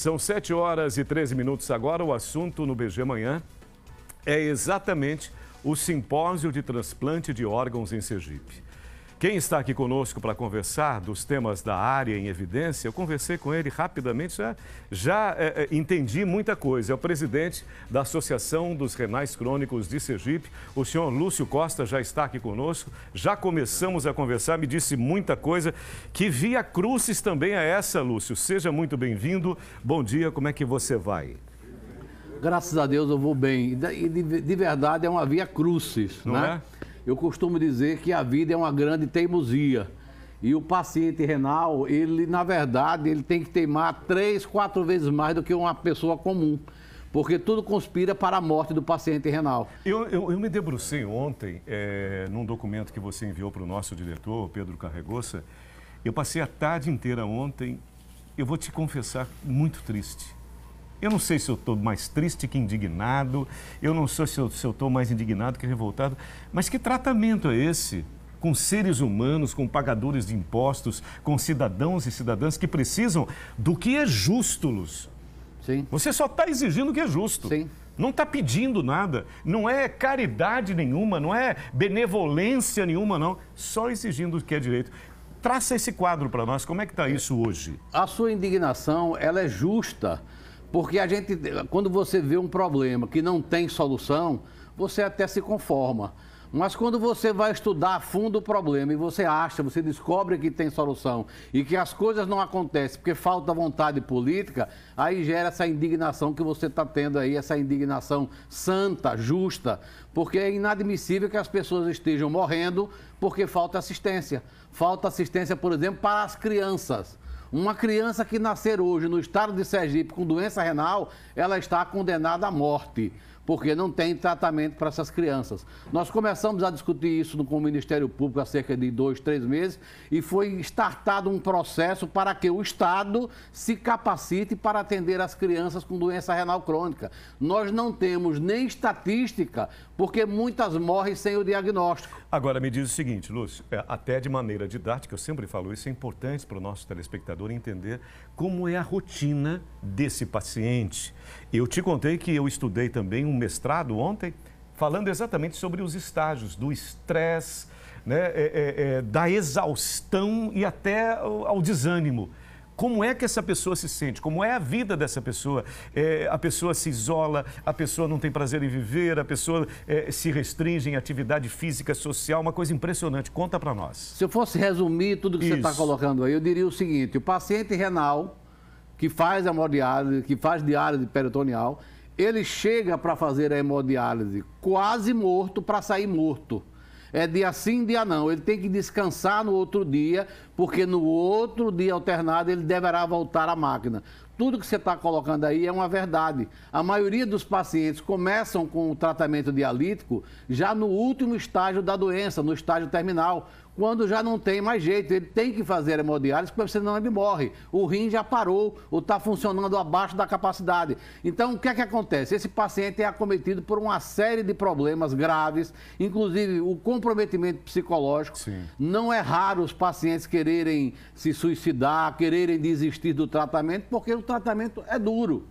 São 7 horas e 13 minutos agora. O assunto no BG Manhã é exatamente o simpósio de transplante de órgãos em Sergipe. Quem está aqui conosco para conversar dos temas da área em evidência, eu conversei com ele rapidamente, já, já é, é, entendi muita coisa. É o presidente da Associação dos Renais Crônicos de Sergipe, o senhor Lúcio Costa já está aqui conosco. Já começamos a conversar, me disse muita coisa. Que via crucis também é essa, Lúcio? Seja muito bem-vindo. Bom dia, como é que você vai? Graças a Deus eu vou bem. E de, de verdade é uma via crucis, Não né? É? Eu costumo dizer que a vida é uma grande teimosia. E o paciente renal, ele, na verdade, ele tem que teimar três, quatro vezes mais do que uma pessoa comum. Porque tudo conspira para a morte do paciente renal. Eu, eu, eu me debrucei ontem, é, num documento que você enviou para o nosso diretor, Pedro Carregoça. Eu passei a tarde inteira ontem, eu vou te confessar, muito triste eu não sei se eu estou mais triste que indignado, eu não sei se eu estou mais indignado que revoltado, mas que tratamento é esse? Com seres humanos, com pagadores de impostos, com cidadãos e cidadãs que precisam do que é justo, Luz. Sim. Você só está exigindo o que é justo. Sim. Não está pedindo nada, não é caridade nenhuma, não é benevolência nenhuma, não. Só exigindo o que é direito. Traça esse quadro para nós, como é que está isso hoje? A sua indignação, ela é justa porque a gente, quando você vê um problema que não tem solução, você até se conforma. Mas quando você vai estudar a fundo o problema e você acha, você descobre que tem solução e que as coisas não acontecem porque falta vontade política, aí gera essa indignação que você está tendo aí, essa indignação santa, justa, porque é inadmissível que as pessoas estejam morrendo porque falta assistência. Falta assistência, por exemplo, para as crianças. Uma criança que nascer hoje no estado de Sergipe com doença renal, ela está condenada à morte porque não tem tratamento para essas crianças. Nós começamos a discutir isso com o Ministério Público há cerca de dois, três meses e foi startado um processo para que o Estado se capacite para atender as crianças com doença renal crônica. Nós não temos nem estatística, porque muitas morrem sem o diagnóstico. Agora, me diz o seguinte, Lúcio, é, até de maneira didática, eu sempre falo isso, é importante para o nosso telespectador entender como é a rotina desse paciente. Eu te contei que eu estudei também um mestrado ontem, falando exatamente sobre os estágios do estresse, né, é, é, é, da exaustão e até ao, ao, desânimo. Como é que essa pessoa se sente? Como é a vida dessa pessoa? É, a pessoa se isola, a pessoa não tem prazer em viver, a pessoa é, se restringe em atividade física, social, uma coisa impressionante. Conta para nós. Se eu fosse resumir tudo que Isso. você está colocando aí, eu diria o seguinte: o paciente renal que faz a hemodiálise, que faz diálise peritoneal, ele chega para fazer a hemodiálise quase morto para sair morto. É dia sim, dia não. Ele tem que descansar no outro dia, porque no outro dia alternado ele deverá voltar à máquina. Tudo que você está colocando aí é uma verdade. A maioria dos pacientes começam com o tratamento dialítico já no último estágio da doença, no estágio terminal, quando já não tem mais jeito. Ele tem que fazer hemodiálise, porque senão ele morre. O rim já parou ou está funcionando abaixo da capacidade. Então, o que é que acontece? Esse paciente é acometido por uma série de problemas graves, inclusive o comprometimento psicológico. Sim. Não é raro os pacientes quererem se suicidar, quererem desistir do tratamento, porque o tratamento é duro.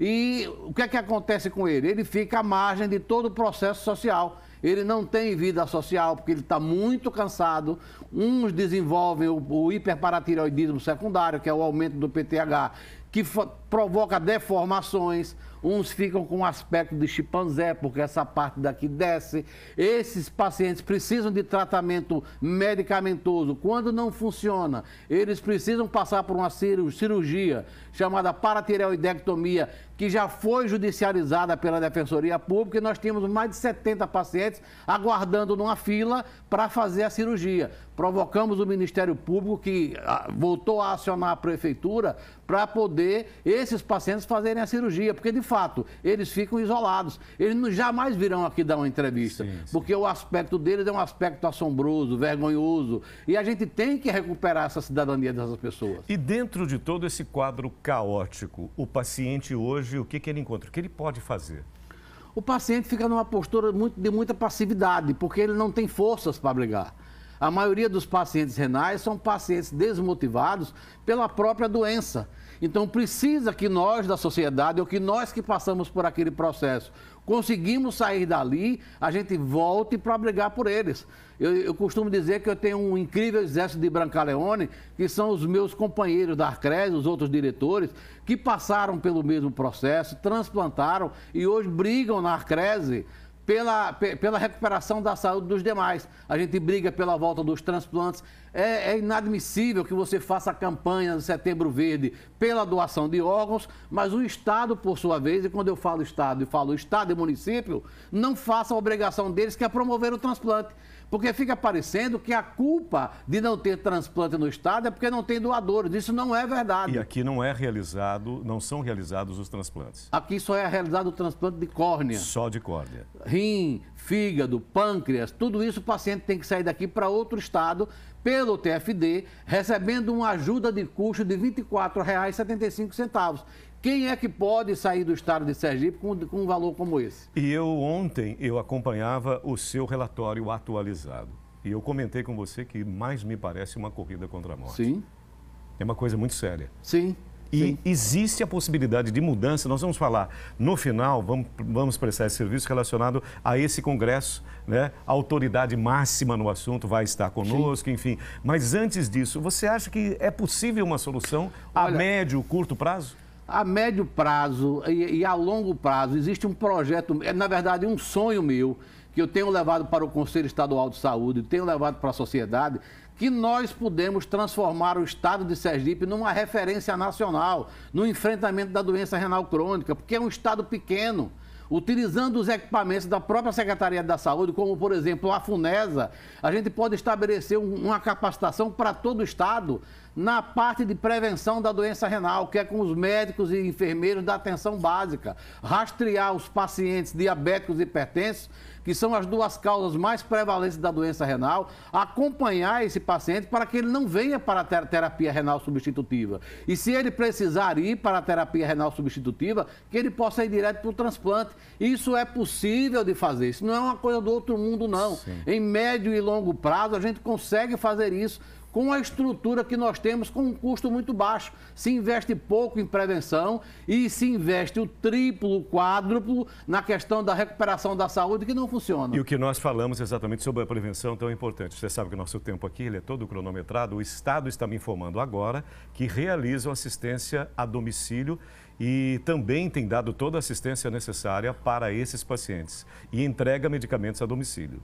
E o que é que acontece com ele? Ele fica à margem de todo o processo social ele não tem vida social porque ele está muito cansado. Uns desenvolvem o, o hiperparatireoidismo secundário, que é o aumento do PTH, que provoca deformações. Uns ficam com aspecto de chimpanzé, porque essa parte daqui desce. Esses pacientes precisam de tratamento medicamentoso. Quando não funciona, eles precisam passar por uma cirurgia chamada paratireoidectomia, que já foi judicializada pela Defensoria Pública e nós tínhamos mais de 70 pacientes aguardando numa fila para fazer a cirurgia. Provocamos o Ministério Público que ah, voltou a acionar a prefeitura para poder esses pacientes fazerem a cirurgia, porque de fato eles ficam isolados. Eles jamais virão aqui dar uma entrevista, sim, sim. porque o aspecto deles é um aspecto assombroso, vergonhoso, e a gente tem que recuperar essa cidadania dessas pessoas. E dentro de todo esse quadro caótico, o paciente hoje, o que, que ele encontra? O que ele pode fazer? O paciente fica numa postura de muita passividade, porque ele não tem forças para brigar. A maioria dos pacientes renais são pacientes desmotivados pela própria doença. Então precisa que nós da sociedade, ou que nós que passamos por aquele processo, conseguimos sair dali, a gente volte para brigar por eles. Eu, eu, costumo dizer que eu tenho um incrível exército de Brancaleone, que são os meus companheiros da Arcres, os outros diretores, que passaram pelo mesmo processo, transplantaram e hoje brigam na Arcrese pela, pela recuperação da saúde dos demais. A gente briga pela volta dos transplantes. É, é, inadmissível que você faça a campanha do Setembro Verde pela doação de órgãos, mas o Estado, por sua vez, e quando eu falo Estado e falo Estado e município, não faça a obrigação deles que é promover o transplante. Porque fica parecendo que a culpa de não ter transplante no estado é porque não tem doadores. Isso não é verdade. E aqui não é realizado, não são realizados os transplantes. Aqui só é realizado o transplante de córnea. Só de córnea. Rim, fígado, pâncreas, tudo isso o paciente tem que sair daqui para outro estado pelo TFD, recebendo uma ajuda de custo de R$ 24,75. Quem é que pode sair do estado de Sergipe com, com um valor como esse? E eu ontem eu acompanhava o seu relatório atualizado. E eu comentei com você que mais me parece uma corrida contra a morte. Sim. É uma coisa muito séria. Sim. E Sim. existe a possibilidade de mudança. Nós vamos falar no final, vamos, vamos prestar esse serviço relacionado a esse congresso. Né? A autoridade máxima no assunto vai estar conosco, Sim. enfim. Mas antes disso, você acha que é possível uma solução Olha, a médio, curto prazo? A médio prazo e, e a longo prazo existe um projeto, é, na verdade, um sonho meu, que eu tenho levado para o Conselho Estadual de Saúde, tenho levado para a sociedade, que nós podemos transformar o estado de Sergipe numa referência nacional no enfrentamento da doença renal crônica, porque é um estado pequeno. Utilizando os equipamentos da própria Secretaria da Saúde, como por exemplo a FUNESA, a gente pode estabelecer uma capacitação para todo o estado na parte de prevenção da doença renal, que é com os médicos e enfermeiros da atenção básica, rastrear os pacientes diabéticos e hipertensos que são as duas causas mais prevalentes da doença renal, acompanhar esse paciente para que ele não venha para a terapia renal substitutiva. E se ele precisar ir para a terapia renal substitutiva, que ele possa ir direto para o transplante. Isso é possível de fazer, isso não é uma coisa do outro mundo, não. Sim. Em médio e longo prazo, a gente consegue fazer isso com a estrutura que nós temos com um custo muito baixo. Se investe pouco em prevenção e se investe o triplo, o quádruplo na questão da recuperação da saúde que não funciona. E o que nós falamos exatamente sobre a prevenção tão importante. Você sabe que o nosso tempo aqui é todo cronometrado. O Estado está me informando agora que realizam assistência a domicílio e também tem dado toda a assistência necessária para esses pacientes e entrega medicamentos a domicílio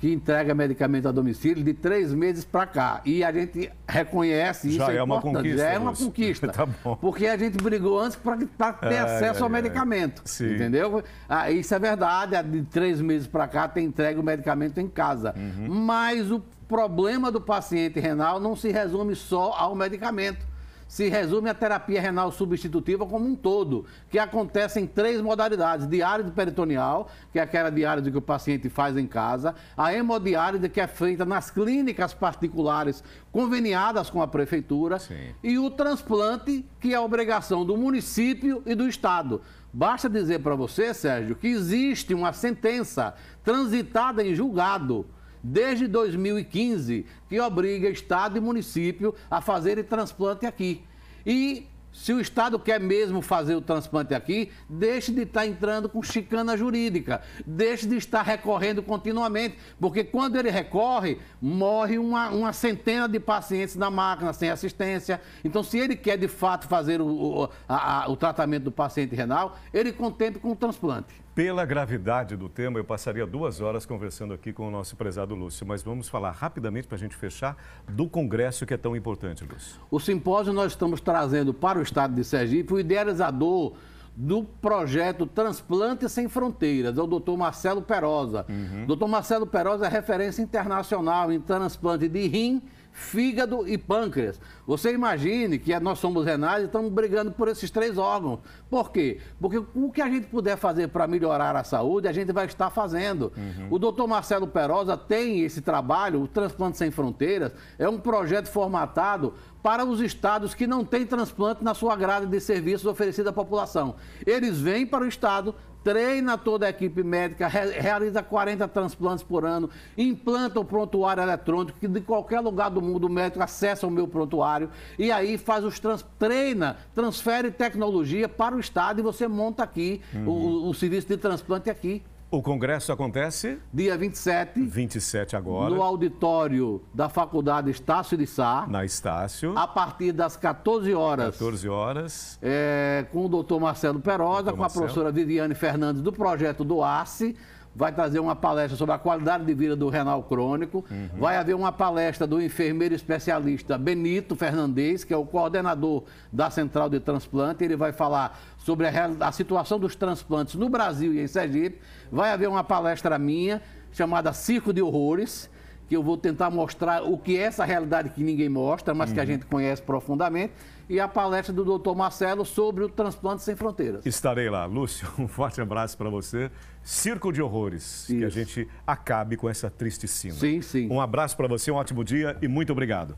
que entrega medicamento a domicílio de três meses para cá. E a gente reconhece isso. Já é, é uma conquista. Já é uma conquista. tá bom. Porque a gente brigou antes para ter acesso ao medicamento. Sim. Entendeu? Ah, isso é verdade. De três meses para cá tem entrega o medicamento em casa. Uhum. Mas o problema do paciente renal não se resume só ao medicamento se resume a terapia renal substitutiva como um todo, que acontece em três modalidades: diálise peritoneal, que é aquela diálise que o paciente faz em casa, a hemodiálise, que é feita nas clínicas particulares conveniadas com a prefeitura, Sim. e o transplante, que é a obrigação do município e do estado. Basta dizer para você, Sérgio, que existe uma sentença transitada em julgado desde 2015, que obriga Estado e município a fazerem transplante aqui. E se o Estado quer mesmo fazer o transplante aqui, deixe de estar entrando com chicana jurídica, deixe de estar recorrendo continuamente, porque quando ele recorre, morre uma, uma centena de pacientes na máquina sem assistência. Então, se ele quer de fato fazer o, o, a, o tratamento do paciente renal, ele contemple com o transplante. Pela gravidade do tema, eu passaria duas horas conversando aqui com o nosso prezado Lúcio, mas vamos falar rapidamente para a gente fechar do congresso que é tão importante, Lúcio. O simpósio nós estamos trazendo para o estado de Sergipe o idealizador do projeto Transplante Sem Fronteiras, é o doutor Marcelo Perosa. Uhum. Doutor Marcelo Perosa é referência internacional em transplante de rim fígado e pâncreas. Você imagine que nós somos renais e estamos brigando por esses três órgãos. Por quê? Porque o que a gente puder fazer para melhorar a saúde, a gente vai estar fazendo. Uhum. O doutor Marcelo Perosa tem esse trabalho, o Transplante Sem Fronteiras, é um projeto formatado para os estados que não têm transplante na sua grade de serviços oferecida à população. Eles vêm para o estado, treina toda a equipe médica, re realiza 40 transplantes por ano, implanta o prontuário eletrônico, que de qualquer lugar do mundo o médico acessa o meu prontuário e aí faz os trans treina, transfere tecnologia para o estado e você monta aqui uhum. o, o serviço de transplante aqui. O congresso acontece? Dia 27. 27 agora. No auditório da Faculdade Estácio de Sá. Na Estácio. A partir das 14 horas. 14 horas. É, com o doutor Marcelo Perosa, com a professora Viviane Fernandes do projeto do ACE vai trazer uma palestra sobre a qualidade de vida do renal crônico. Uhum. Vai haver uma palestra do enfermeiro especialista Benito Fernandes, que é o coordenador da Central de Transplante. Ele vai falar sobre a, a situação dos transplantes no Brasil e em Sergipe. Vai haver uma palestra minha chamada Circo de Horrores que eu vou tentar mostrar o que é essa realidade que ninguém mostra, mas uhum. que a uhum. gente conhece profundamente, e a palestra do doutor Marcelo sobre o transplante sem fronteiras. Estarei lá. Lúcio, um forte abraço para você. Circo de Horrores, Isso. que a gente acabe com essa triste cena. Sim, sim. Um abraço para você, um ótimo dia e muito obrigado.